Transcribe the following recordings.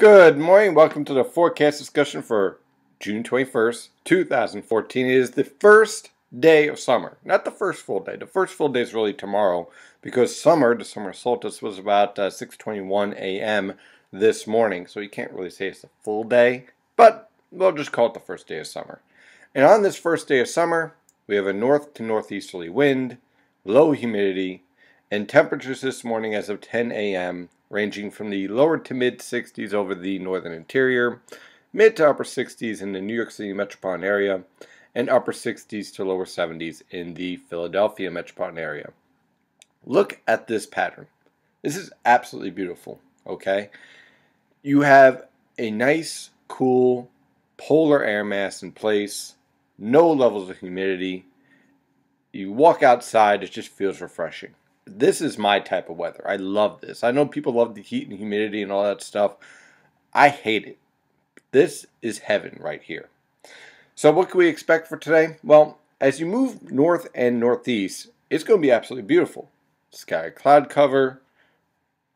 Good morning. Welcome to the forecast discussion for June 21st, 2014. It is the first day of summer. Not the first full day. The first full day is really tomorrow because summer, the summer solstice, was about uh, 6.21 a.m. this morning. So you can't really say it's a full day, but we'll just call it the first day of summer. And on this first day of summer, we have a north to northeasterly wind, low humidity, and temperatures this morning as of 10 a.m. ranging from the lower to mid 60s over the northern interior, mid to upper 60s in the New York City metropolitan area, and upper 60s to lower 70s in the Philadelphia metropolitan area. Look at this pattern. This is absolutely beautiful, okay? You have a nice, cool polar air mass in place, no levels of humidity. You walk outside, it just feels refreshing. This is my type of weather. I love this. I know people love the heat and humidity and all that stuff. I hate it. This is heaven right here. So what can we expect for today? Well, as you move north and northeast, it's going to be absolutely beautiful. Sky cloud cover,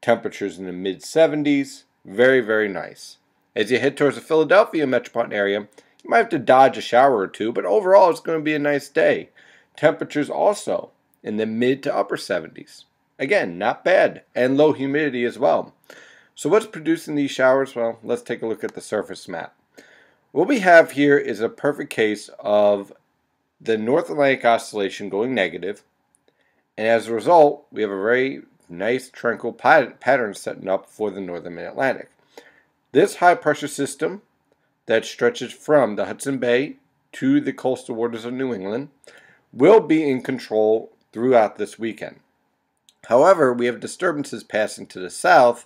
temperatures in the mid 70s, very, very nice. As you head towards the Philadelphia metropolitan area, you might have to dodge a shower or two, but overall it's going to be a nice day. Temperatures also in the mid to upper 70s. Again, not bad, and low humidity as well. So what's producing these showers? Well, let's take a look at the surface map. What we have here is a perfect case of the North Atlantic Oscillation going negative, and as a result, we have a very nice tranquil pattern setting up for the northern mid-Atlantic. This high pressure system that stretches from the Hudson Bay to the coastal waters of New England will be in control throughout this weekend. However, we have disturbances passing to the south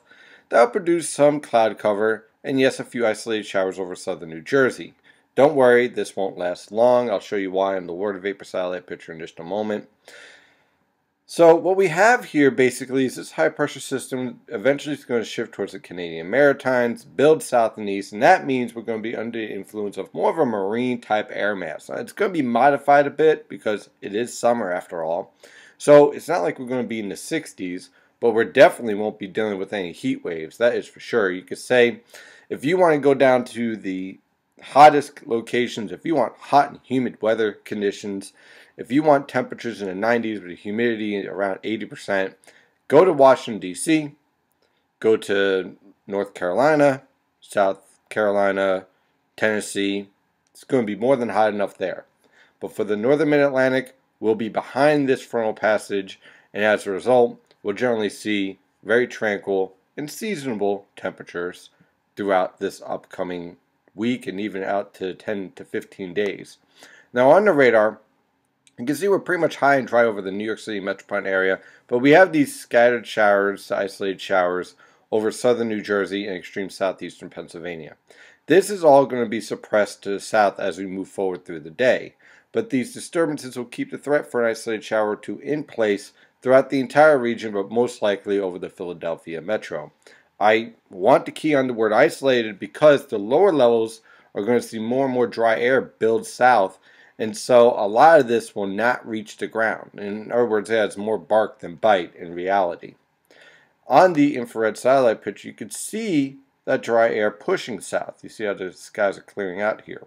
that will produce some cloud cover and yes, a few isolated showers over southern New Jersey. Don't worry, this won't last long. I'll show you why in the water vapor satellite picture in just a moment. So what we have here basically is this high pressure system eventually is going to shift towards the Canadian Maritimes, build south and east, and that means we're going to be under the influence of more of a marine type air mass. Now, it's going to be modified a bit because it is summer after all. So it's not like we're going to be in the 60s, but we definitely won't be dealing with any heat waves. That is for sure. You could say if you want to go down to the hottest locations, if you want hot and humid weather conditions, if you want temperatures in the 90s with humidity around 80%, go to Washington, D.C., go to North Carolina, South Carolina, Tennessee. It's going to be more than hot enough there. But for the northern mid Atlantic, we'll be behind this frontal passage, and as a result, we'll generally see very tranquil and seasonable temperatures throughout this upcoming week and even out to 10 to 15 days. Now on the radar, you can see we're pretty much high and dry over the New York City metropolitan area, but we have these scattered showers, isolated showers over southern New Jersey and extreme southeastern Pennsylvania. This is all going to be suppressed to the south as we move forward through the day, but these disturbances will keep the threat for an isolated shower two in place throughout the entire region, but most likely over the Philadelphia metro. I want to key on the word isolated because the lower levels are going to see more and more dry air build south, and so a lot of this will not reach the ground. In other words, it has more bark than bite in reality. On the infrared satellite picture, you can see that dry air pushing south. You see how the skies are clearing out here.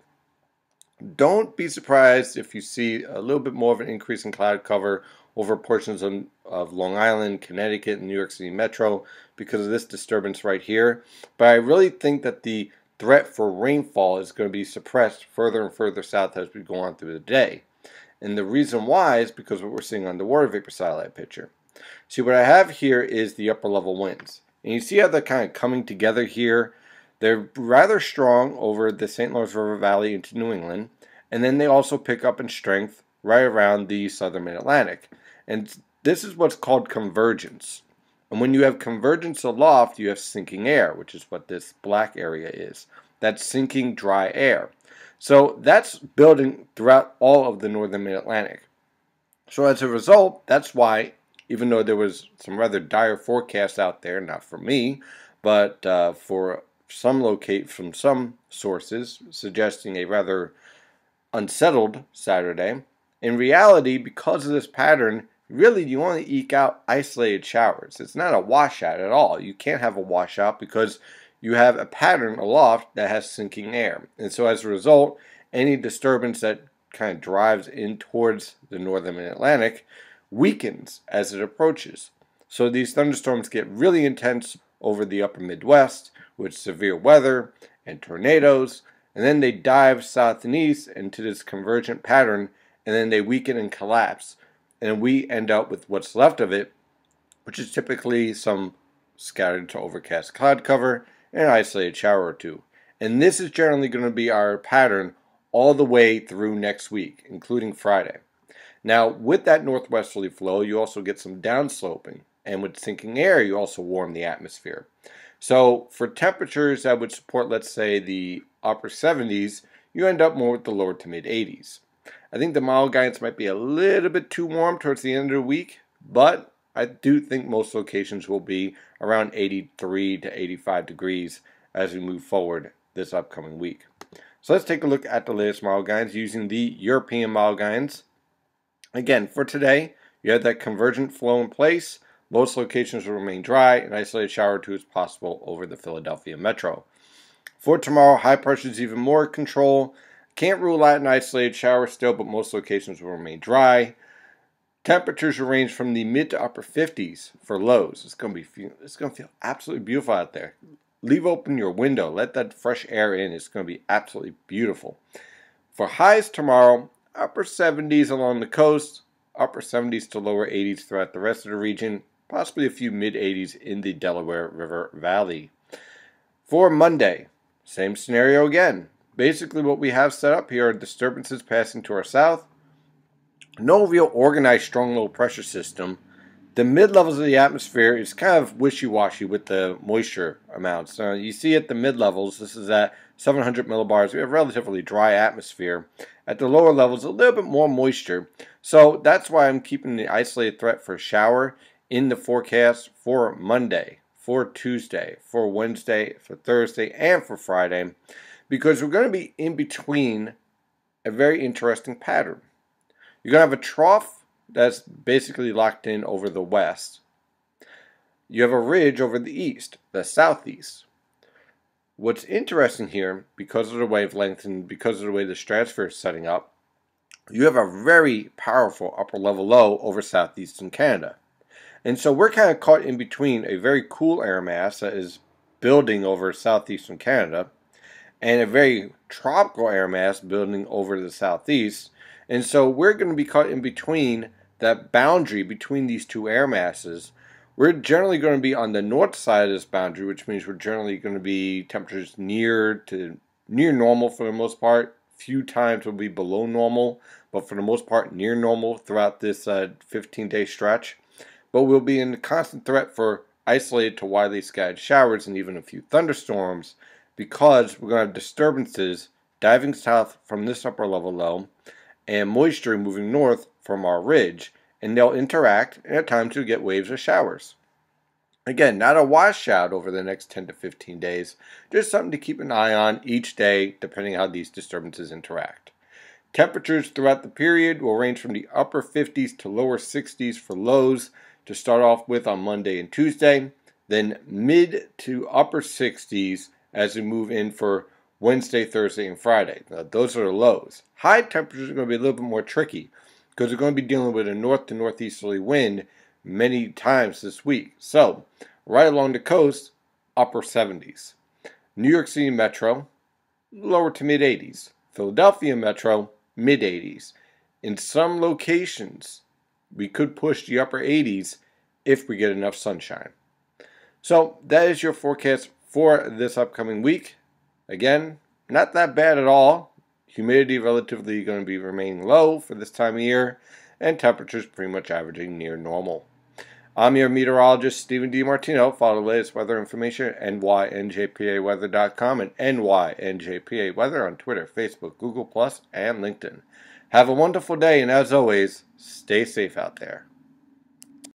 Don't be surprised if you see a little bit more of an increase in cloud cover over portions of, of Long Island, Connecticut, and New York City Metro because of this disturbance right here. But I really think that the threat for rainfall is going to be suppressed further and further south as we go on through the day. And the reason why is because what we're seeing on the water vapor satellite picture. See, what I have here is the upper level winds. And you see how they're kind of coming together here. They're rather strong over the St. Lawrence River Valley into New England. And then they also pick up in strength right around the southern mid-Atlantic. And this is what's called convergence. And when you have convergence aloft, you have sinking air, which is what this black area is. That's sinking dry air. So that's building throughout all of the northern mid-Atlantic. So as a result, that's why, even though there was some rather dire forecasts out there, not for me, but uh, for some locate from some sources suggesting a rather unsettled Saturday, in reality, because of this pattern, really you only eke out isolated showers. It's not a washout at all. You can't have a washout because you have a pattern aloft that has sinking air. And so as a result, any disturbance that kind of drives in towards the northern Atlantic weakens as it approaches. So these thunderstorms get really intense over the upper Midwest with severe weather and tornadoes, and then they dive south and east into this convergent pattern, and then they weaken and collapse. And we end up with what's left of it, which is typically some scattered to overcast cloud cover and an isolated shower or two. And this is generally going to be our pattern all the way through next week, including Friday. Now, with that northwesterly flow, you also get some downsloping, and with sinking air, you also warm the atmosphere. So, for temperatures that would support, let's say, the upper 70s, you end up more with the lower to mid 80s. I think the model guidance might be a little bit too warm towards the end of the week, but I do think most locations will be around 83 to 85 degrees as we move forward this upcoming week. So let's take a look at the latest model guidance using the European model guidance. Again, for today, you have that convergent flow in place. Most locations will remain dry. An isolated shower or two is possible over the Philadelphia metro. For tomorrow, high pressure is even more control. Can't rule out an isolated shower still, but most locations will remain dry. Temperatures will range from the mid to upper 50s for lows. It's going to be it's going to feel absolutely beautiful out there leave open your window. Let that fresh air in. It's going to be absolutely beautiful. For highs tomorrow, upper 70s along the coast, upper 70s to lower 80s throughout the rest of the region, possibly a few mid 80s in the Delaware River Valley. For Monday, same scenario again. Basically, what we have set up here are disturbances passing to our south. No real organized strong low pressure system the mid levels of the atmosphere is kind of wishy-washy with the moisture amounts. Uh, you see at the mid levels, this is at 700 millibars. We have relatively dry atmosphere. At the lower levels, a little bit more moisture. So that's why I'm keeping the isolated threat for shower in the forecast for Monday, for Tuesday, for Wednesday, for Thursday, and for Friday, because we're going to be in between a very interesting pattern. You're going to have a trough that's basically locked in over the west. You have a ridge over the east, the southeast. What's interesting here, because of the wavelength and because of the way the stratosphere is setting up, you have a very powerful upper level low over southeastern Canada. And so we're kind of caught in between a very cool air mass that is building over southeastern Canada and a very tropical air mass building over the southeast. And so we're going to be caught in between that boundary between these two air masses, we're generally going to be on the north side of this boundary, which means we're generally going to be temperatures near to near normal for the most part. Few times will be below normal, but for the most part near normal throughout this 15-day uh, stretch. But we'll be in constant threat for isolated to widely scattered showers and even a few thunderstorms because we're going to have disturbances diving south from this upper level low and moisture moving north from our ridge, and they'll interact, and at times you'll get waves or showers. Again, not a washout over the next 10 to 15 days, just something to keep an eye on each day depending how these disturbances interact. Temperatures throughout the period will range from the upper 50s to lower 60s for lows to start off with on Monday and Tuesday, then mid to upper 60s as we move in for Wednesday, Thursday, and Friday. Now, those are the lows. High temperatures are going to be a little bit more tricky because we're going to be dealing with a north to northeasterly wind many times this week. So, right along the coast, upper 70s. New York City Metro, lower to mid 80s. Philadelphia Metro, mid 80s. In some locations, we could push the upper 80s if we get enough sunshine. So, that is your forecast for this upcoming week. Again, not that bad at all. Humidity relatively going to be remaining low for this time of year, and temperatures pretty much averaging near normal. I'm your meteorologist, Steven DiMartino. Follow the latest weather information at nynjpaweather.com and nynjpaweather on Twitter, Facebook, Google, and LinkedIn. Have a wonderful day, and as always, stay safe out there.